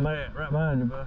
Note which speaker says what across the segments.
Speaker 1: Right, right behind you, bro.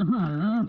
Speaker 2: Yeah.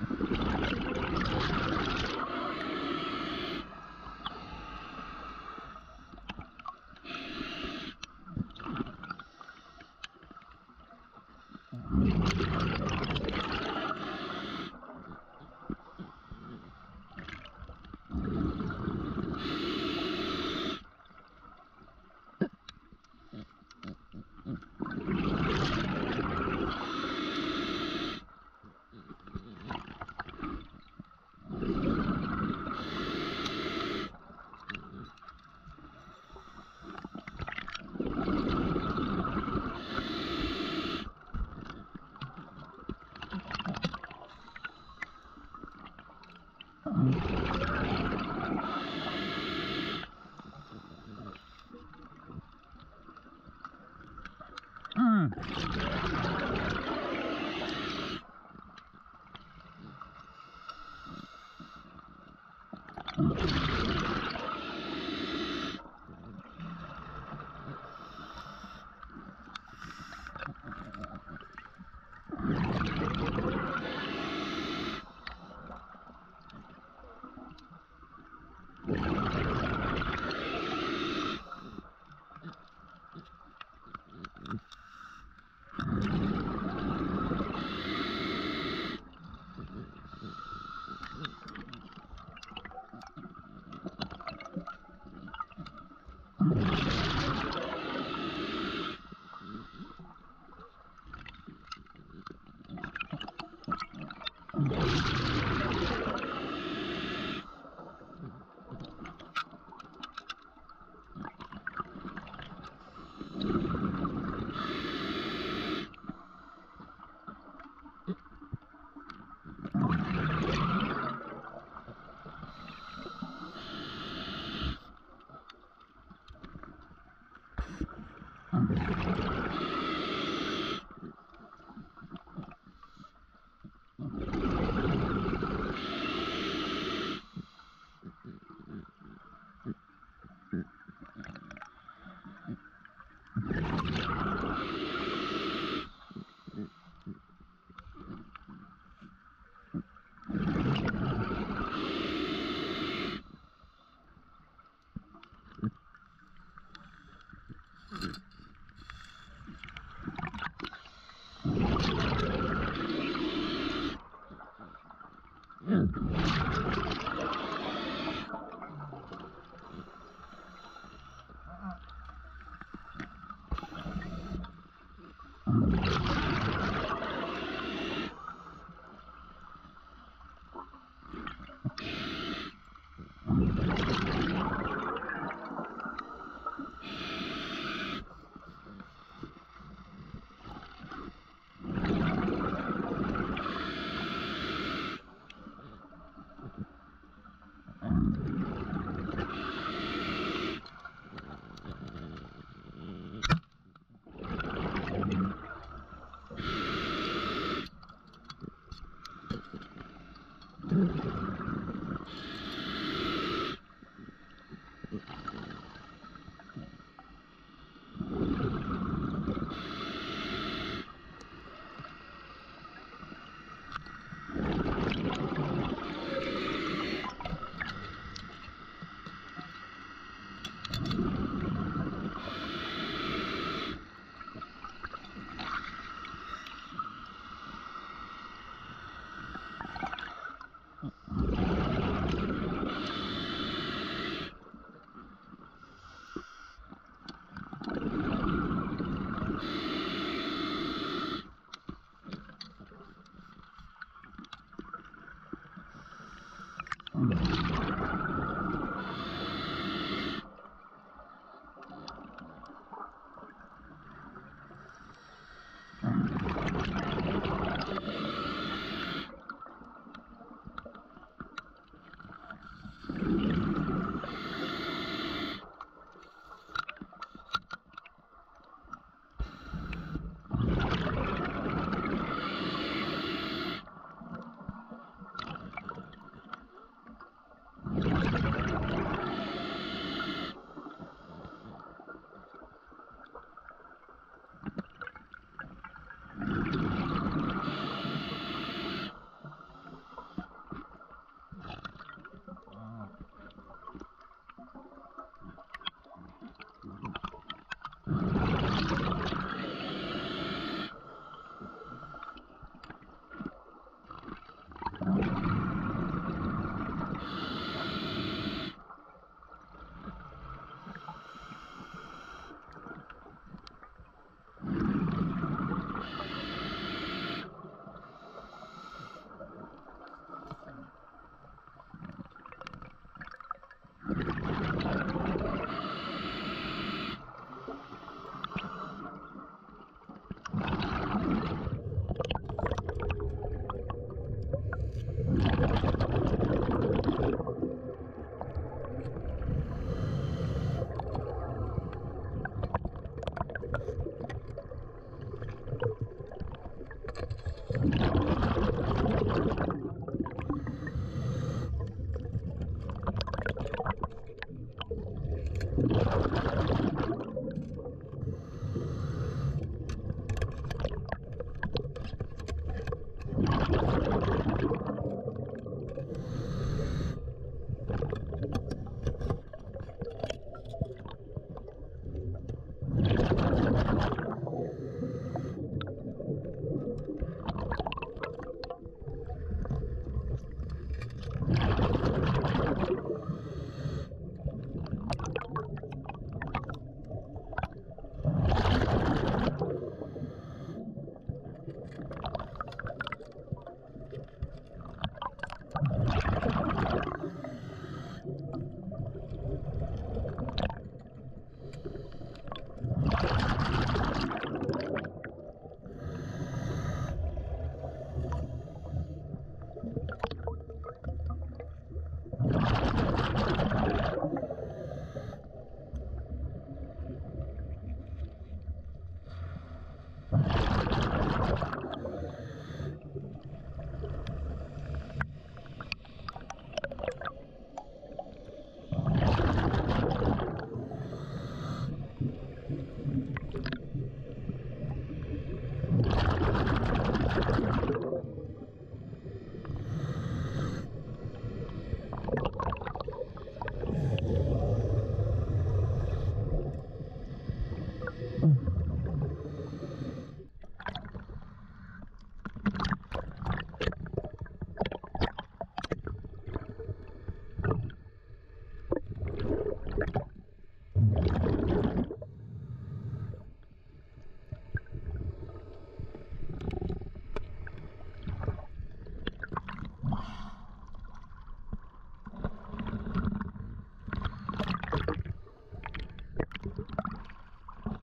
Speaker 1: Mm-hmm.